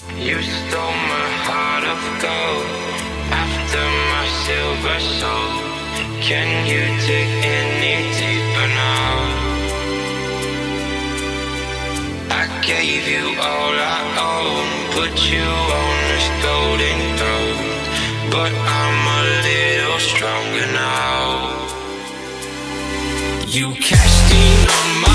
You stole my heart of gold after my silver soul. Can you dig any deeper now? I gave you all I own, put you on this golden throne, but I'm a little stronger now. You cashed in on my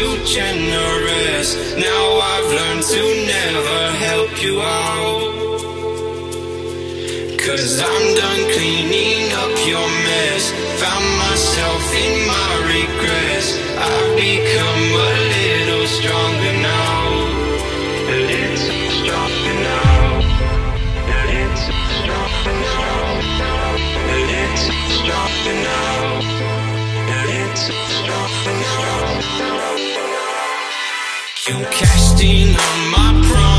too generous. Now I've learned to never help you out. Cause I'm done cleaning up your mess. Found myself in my regrets. I've become You cashed in on my promises.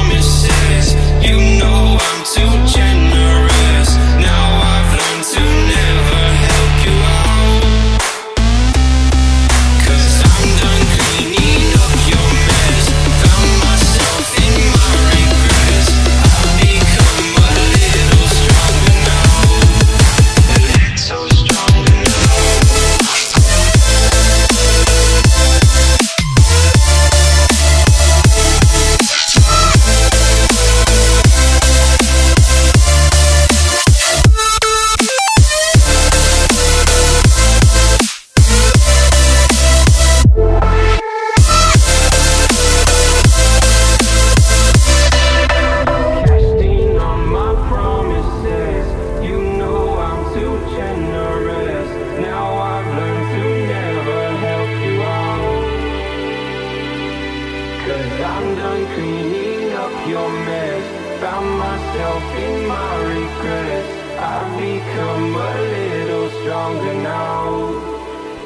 Cause I'm done cleaning up your mess. Found myself in my regrets. I've become a little stronger now.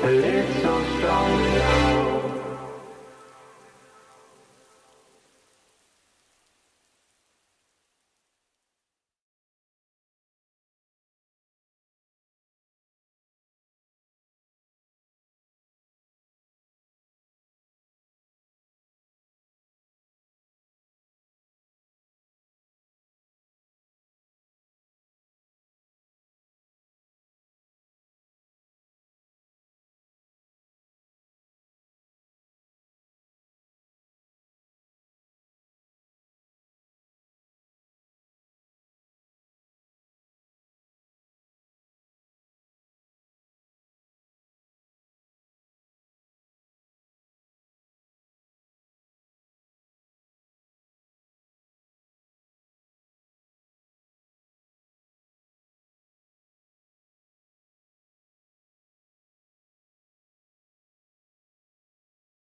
A little stronger